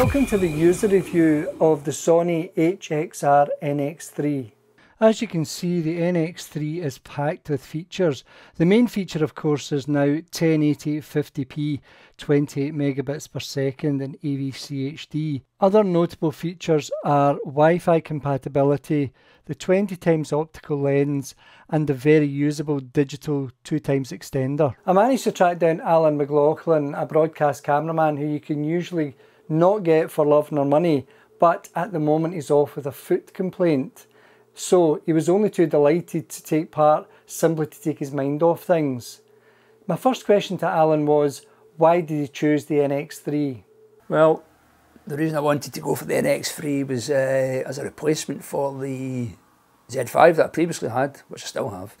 Welcome to the user review of the Sony HXR NX3. As you can see the NX3 is packed with features. The main feature of course is now 1080 50p 28 megabits per second in AVC HD. Other notable features are Wi-Fi compatibility, the 20 times optical lens and the very usable digital 2 times extender. I managed to track down Alan McLaughlin, a broadcast cameraman who you can usually not get for love nor money, but at the moment he's off with a foot complaint. So he was only too delighted to take part simply to take his mind off things. My first question to Alan was, why did he choose the NX3? Well, the reason I wanted to go for the NX3 was uh, as a replacement for the Z5 that I previously had, which I still have,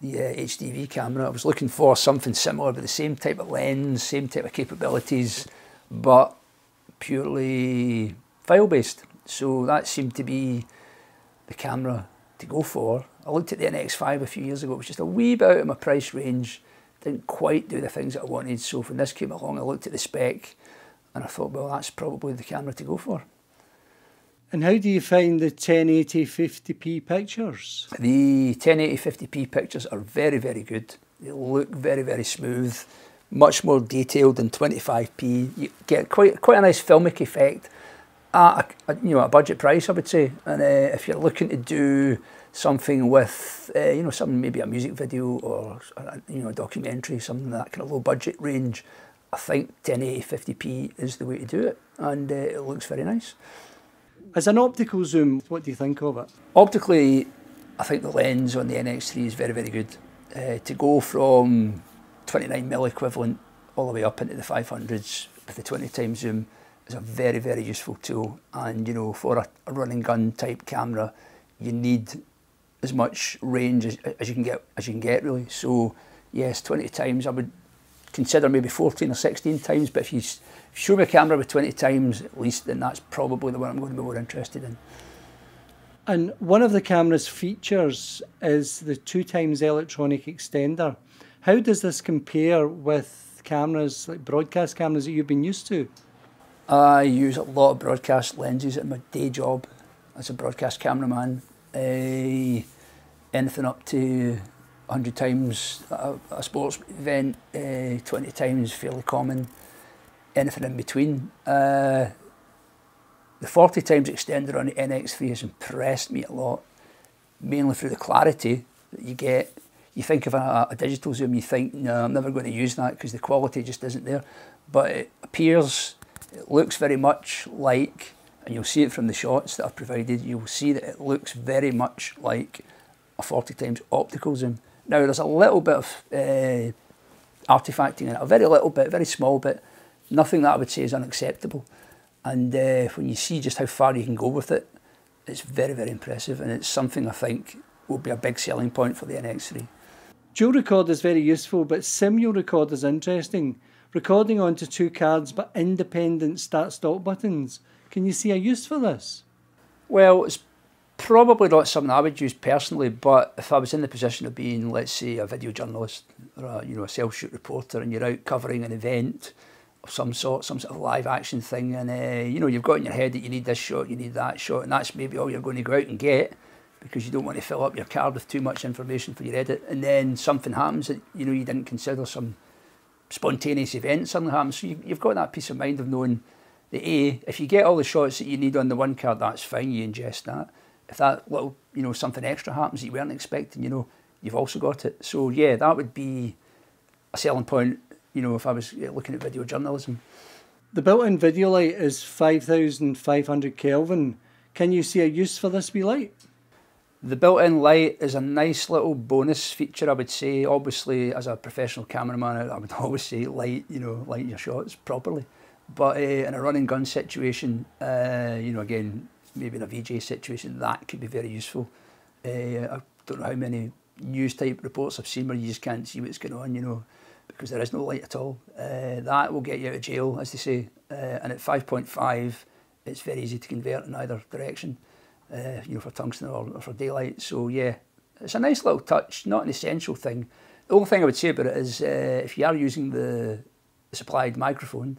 the uh, HDV camera. I was looking for something similar with the same type of lens, same type of capabilities, but purely file based. So that seemed to be the camera to go for. I looked at the NX5 a few years ago, it was just a wee bit out of my price range, didn't quite do the things that I wanted. So when this came along, I looked at the spec and I thought, well, that's probably the camera to go for. And how do you find the 1080 50p pictures? The 1080 50p pictures are very, very good. They look very, very smooth, much more detailed than 25p. You get quite quite a nice filmic effect at a, you know a budget price, I would say. And uh, if you're looking to do something with uh, you know some maybe a music video or a, you know a documentary, something that kind of low budget range, I think 1080 50p is the way to do it, and uh, it looks very nice. As an optical zoom, what do you think of it? Optically, I think the lens on the NX3 is very very good. Uh, to go from 29 mm equivalent all the way up into the 500s with the 20 times zoom is a very, very useful tool. And, you know, for a, a running gun type camera, you need as much range as, as, you can get, as you can get really. So yes, 20 times, I would consider maybe 14 or 16 times, but if you show me a camera with 20 times at least, then that's probably the one I'm going to be more interested in. And one of the camera's features is the two times electronic extender. How does this compare with cameras, like broadcast cameras that you've been used to? I use a lot of broadcast lenses at my day job as a broadcast cameraman. Uh, anything up to 100 times a, a sports event, uh, 20 times fairly common. Anything in between. Uh, the 40 times extender on the NX3 has impressed me a lot, mainly through the clarity that you get. You think of a, a digital zoom, you think, no, I'm never going to use that because the quality just isn't there. But it appears it looks very much like, and you'll see it from the shots that I've provided, you'll see that it looks very much like a 40 times optical zoom. Now there's a little bit of uh, artifacting in it, a very little bit, very small bit, nothing that I would say is unacceptable. And uh, when you see just how far you can go with it, it's very, very impressive and it's something I think will be a big selling point for the NX3. Dual record is very useful, but simul record is interesting recording onto two cards but independent start-stop buttons. Can you see a use for this? Well, it's probably not something I would use personally, but if I was in the position of being, let's say, a video journalist or a, you know, a self-shoot reporter and you're out covering an event of some sort, some sort of live action thing, and uh, you know, you've got in your head that you need this shot, you need that shot, and that's maybe all you're going to go out and get because you don't want to fill up your card with too much information for your edit, and then something happens that you know you didn't consider some spontaneous event suddenly happens. So you, have got that peace of mind of knowing that A, if you get all the shots that you need on the one card, that's fine, you ingest that. If that little, you know, something extra happens that you weren't expecting, you know, you've also got it. So yeah, that would be a selling point, you know, if I was looking at video journalism. The built-in video light is 5500 Kelvin. Can you see a use for this wee light? The built-in light is a nice little bonus feature, I would say. Obviously, as a professional cameraman, I would always say light, you know, light your shots properly. But uh, in a running gun situation, uh, you know, again, maybe in a VJ situation, that could be very useful. Uh, I don't know how many news type reports I've seen where you just can't see what's going on, you know, because there is no light at all. That will get you out of jail, as they say. And at 5.5, it's very easy to convert in either direction uh, you know, for tungsten or, or, for daylight. So yeah, it's a nice little touch, not an essential thing. The only thing I would say about it is uh, if you are using the, supplied microphone,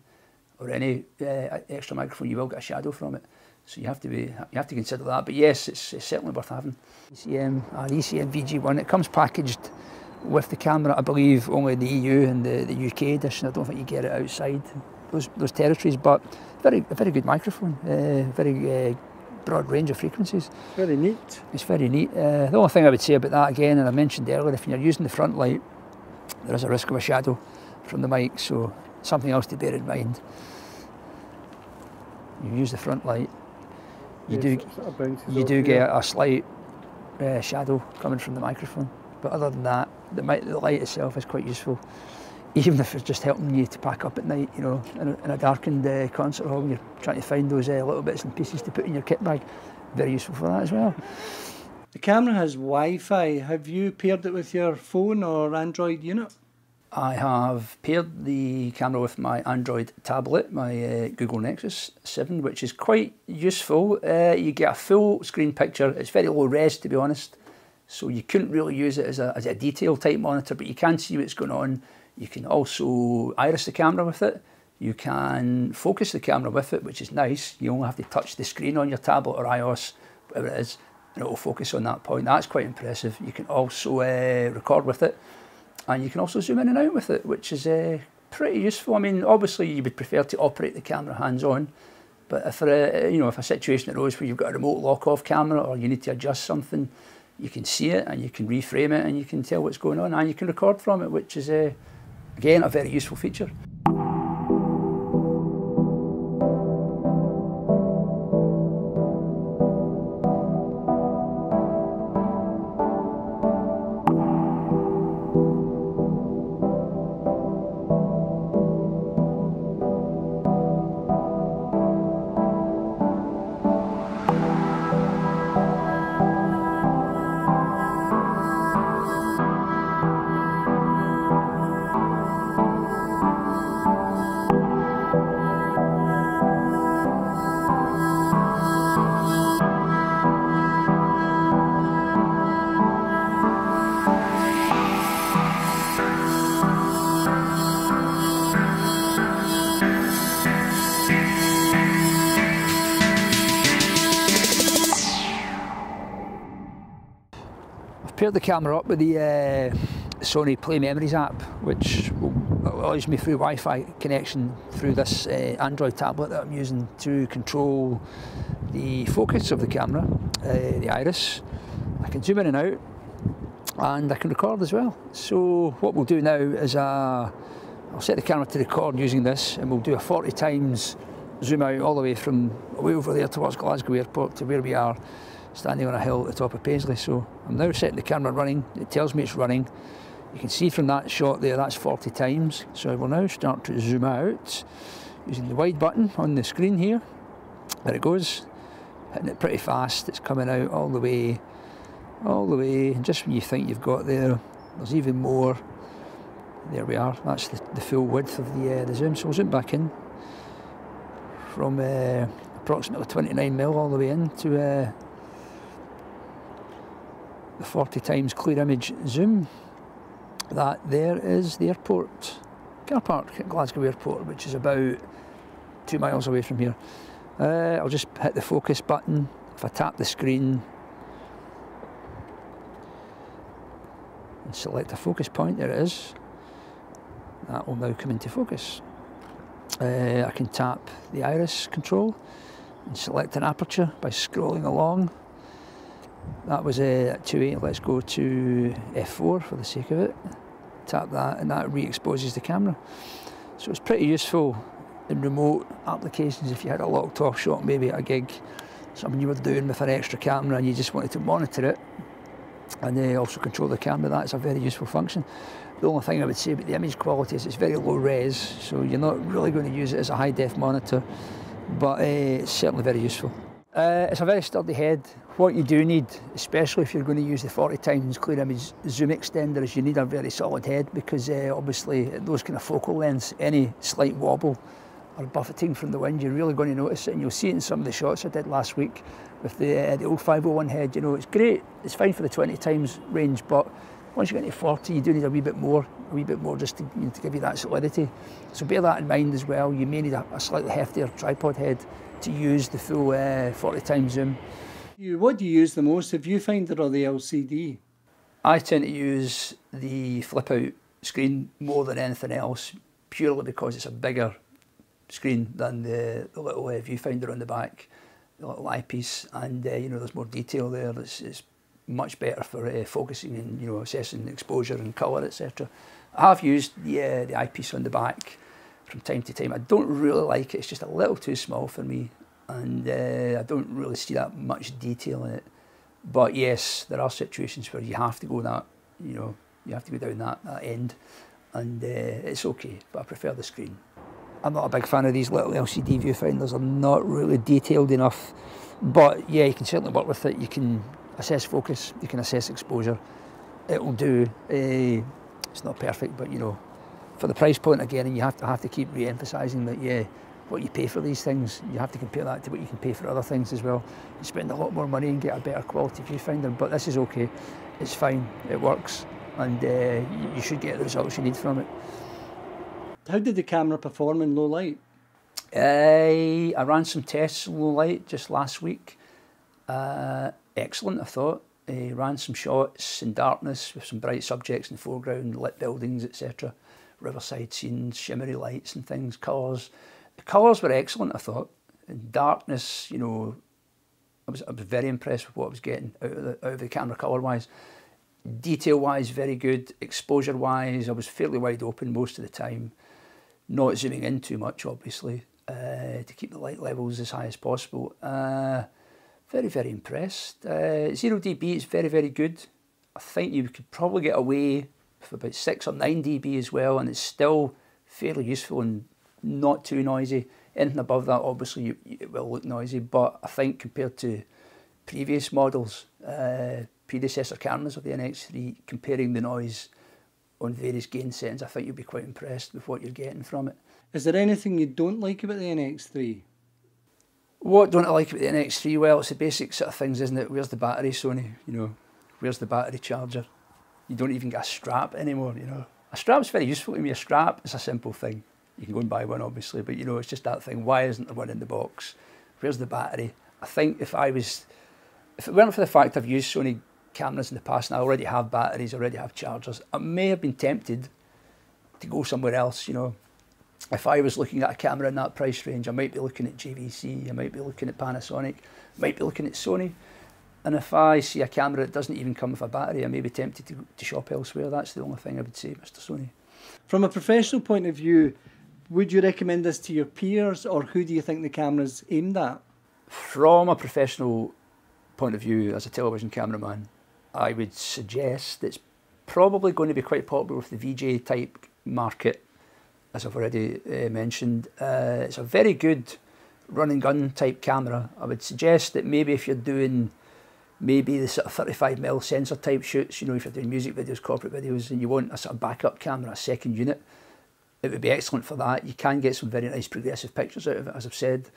or any uh, extra microphone, you will get a shadow from it. So you have to be you have to consider that. But yes, it's, it's certainly worth having. ECM, uh, ECM VG1. It comes packaged with the camera, I believe, only the EU and the, the UK edition. I don't think you get it outside those those territories. But very a very good microphone, uh, very uh, broad range of frequencies. Very neat. It's very neat. Uh, the only thing I would say about that again, and I mentioned earlier, if you're using the front light, there is a risk of a shadow from the mic, so something else to bear in mind. You use the front light, you Yes, do sort of you do here. get a slight uh, shadow coming from the microphone. But other than that, the, the light itself is quite useful. Even if it's just helping you to pack up at night, you know, in a, in a darkened uh, concert hall, when you're trying to find those uh, little bits and pieces to put in your kit bag, very useful for that as well. The camera has Wi-Fi. Have you paired it with your phone or Android unit? I have paired the camera with my Android tablet, my uh, Google Nexus 7, which is quite useful. Uh, you get a full screen picture. It's very low res, to be honest, so you couldn't really use it as a, as a detail type monitor, but you can see what's going on. You can also iris the camera with it. You can focus the camera with it, which is nice. You only have to touch the screen on your tablet or iOS, whatever it is, and it will focus on that point. That's quite impressive. You can also uh, record with it and you can also zoom in and out with it, which is uh, pretty useful. I mean, obviously you would prefer to operate the camera hands-on, but if a, you know if a situation arose where you've got a remote lock-off camera or you need to adjust something, you can see it and you can reframe it and you can tell what's going on and you can record from it, which is uh, again a very useful feature. Paired the camera up with the uh, Sony Play Memories app, which allows me through Wi-Fi connection through this uh, Android tablet that I'm using to control the focus of the camera, uh, the iris. I can zoom in and out, and I can record as well. So what we'll do now is uh, I'll set the camera to record using this, and we'll do a 40 times zoom out all the way from way over there towards Glasgow Airport to where we are standing on a hill at the top of Paisley. So I'm now setting the camera running. It tells me it's running. You can see from that shot there, that's 40 times. So I will now start to zoom out using the wide button on the screen here. There it goes, hitting it pretty fast. It's coming out all the way, all the way. And just when you think you've got there, there's even more. There we are. That's the, the full width of the, uh, the zoom. So we'll zoom back in from uh, approximately 29 mil all the way in to uh, the 40 times clear image zoom. That there is the airport, car park at Glasgow Airport, which is about two miles away from here. Uh, I'll just hit the focus button. If I tap the screen and select a focus point, there it is. That will now come into focus. Uh, I can tap the iris control and select an aperture by scrolling along. That was uh, at 2.8, let's go to F4 for the sake of it. Tap that and that re-exposes the camera. So it's pretty useful in remote applications if you had a locked off shot, maybe at a gig, something you were doing with an extra camera and you just wanted to monitor it and uh, also control the camera. That's a very useful function. The only thing I would say about the image quality is it's very low res, so you're not really going to use it as a high def monitor, but uh, it's certainly very useful. Uh, it's a very sturdy head. What you do need, especially if you're going to use the 40 times clear image zoom extender, is you need a very solid head because uh, obviously at those kind of focal lengths, any slight wobble or buffeting from the wind, you're really going to notice it, and you'll see it in some of the shots I did last week with the uh, the old 501 head. You know, it's great. It's fine for the 20 times range, but Once you get into 40, you do need a wee bit more, a wee bit more just to, you know, to give you that solidity. So bear that in mind as well. You may need a, a slightly heftier tripod head to use the full uh, 40 times zoom. You, what do you use the most, the viewfinder or the LCD? I tend to use the flip out screen more than anything else, purely because it's a bigger screen than the, the little uh, viewfinder on the back, the little eyepiece, and uh, you know there's more detail there. It's, it's much better for uh, focusing and you know assessing exposure and colour, etc. I have used the uh, the eyepiece on the back from time to time. I don't really like it. It's just a little too small for me, and uh, I don't really see that much detail in it. But yes, there are situations where you have to go that, you know, you have to go down that, that end, and uh, it's okay. But I prefer the screen. I'm not a big fan of these little LCD viewfinders. They're not really detailed enough. But yeah, you can certainly work with it. You can assess focus, you can assess exposure. It will do. Uh, it's not perfect, but you know, for the price point again, and you have to have to keep re-emphasising that yeah, what you pay for these things, you have to compare that to what you can pay for other things as well. You spend a lot more money and get a better quality viewfinder, but this is okay. It's fine. It works, and uh, you should get the results you need from it. How did the camera perform in low light? Uh, I ran some tests in low light just last week. Uh, excellent, I thought. Uh, ran some shots in darkness with some bright subjects in the foreground, lit buildings, etc. Riverside scenes, shimmery lights and things, colours. The colours were excellent, I thought. In darkness, you know, I was, I was very impressed with what I was getting out of the, out of the camera colour-wise. Detail-wise, very good. Exposure-wise, I was fairly wide open most of the time not zooming in too much, obviously, uh, to keep the light levels as high as possible. Uh, very, very impressed. Uh, zero dB is very, very good. I think you could probably get away with about six or nine dB as well, and it's still fairly useful and not too noisy. Anything above that, obviously, you, it will look noisy, but I think compared to previous models, uh, predecessor cameras of the NX3, comparing the noise on various gain settings, I think you'll be quite impressed with what you're getting from it. Is there anything you don't like about the NX3? What don't I like about the NX3? Well, it's the basic sort of things, isn't it? Where's the battery, Sony? You know, where's the battery charger? You don't even get a strap anymore, you know. A strap's very useful to me. A strap is a simple thing. You can go and buy one, obviously, but you know, it's just that thing. Why isn't there one in the box? Where's the battery? I think if I was, if it weren't for the fact I've used Sony cameras in the past and I already have batteries, already have chargers, I may have been tempted to go somewhere else, you know. If I was looking at a camera in that price range, I might be looking at JVC, I might be looking at Panasonic, I might be looking at Sony. And if I see a camera that doesn't even come with a battery, I may be tempted to, to shop elsewhere. That's the only thing I would say, Mr. Sony. From a professional point of view, would you recommend this to your peers or who do you think the camera's aimed at? From a professional point of view, as a television cameraman, I would suggest it's probably going to be quite popular with the VJ type market, as I've already uh, mentioned. Uh, it's a very good run and gun type camera. I would suggest that maybe if you're doing maybe the sort of 35mm sensor type shoots, you know, if you're doing music videos, corporate videos, and you want a sort of backup camera, a second unit, it would be excellent for that. You can get some very nice progressive pictures out of it, as I've said.